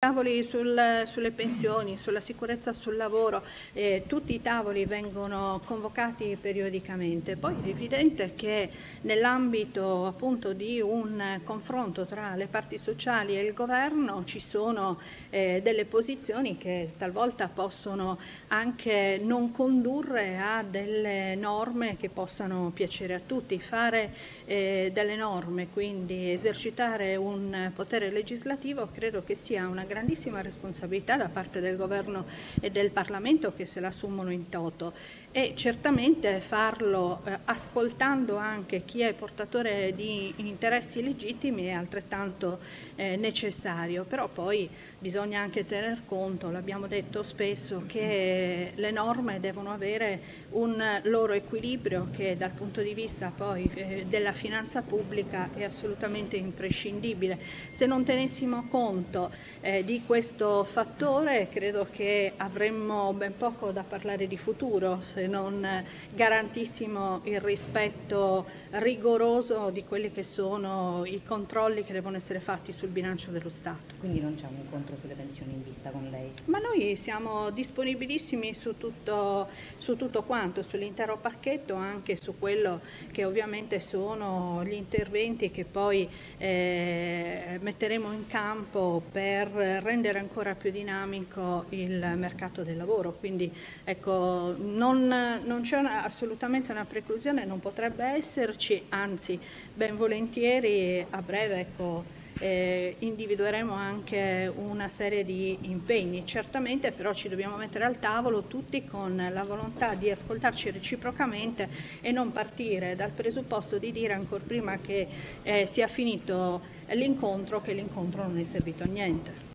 tavoli sul, sulle pensioni, sulla sicurezza sul lavoro, eh, tutti i tavoli vengono convocati periodicamente. Poi è evidente che nell'ambito appunto di un confronto tra le parti sociali e il governo ci sono eh, delle posizioni che talvolta possono anche non condurre a delle norme che possano piacere a tutti. Fare eh, delle norme, quindi esercitare un potere legislativo, credo che sia una grandissima responsabilità da parte del Governo e del Parlamento che se l'assumono in toto e certamente farlo eh, ascoltando anche chi è portatore di interessi legittimi è altrettanto eh, necessario, però poi bisogna anche tener conto, l'abbiamo detto spesso, che le norme devono avere un loro equilibrio che dal punto di vista poi eh, della finanza pubblica è assolutamente imprescindibile. Se non tenessimo conto eh, di questo fattore credo che avremmo ben poco da parlare di futuro se non garantissimo il rispetto rigoroso di quelli che sono i controlli che devono essere fatti sul bilancio dello Stato. Quindi non c'è un incontro sulle pensioni in vista con lei? Ma noi siamo disponibilissimi su tutto, su tutto quanto, sull'intero pacchetto, anche su quello che ovviamente sono gli interventi che poi eh, metteremo in campo per rendere ancora più dinamico il mercato del lavoro. Quindi ecco, non non c'è assolutamente una preclusione, non potrebbe esserci, anzi ben volentieri a breve ecco, eh, individueremo anche una serie di impegni. Certamente però ci dobbiamo mettere al tavolo tutti con la volontà di ascoltarci reciprocamente e non partire dal presupposto di dire ancora prima che eh, sia finito l'incontro che l'incontro non è servito a niente.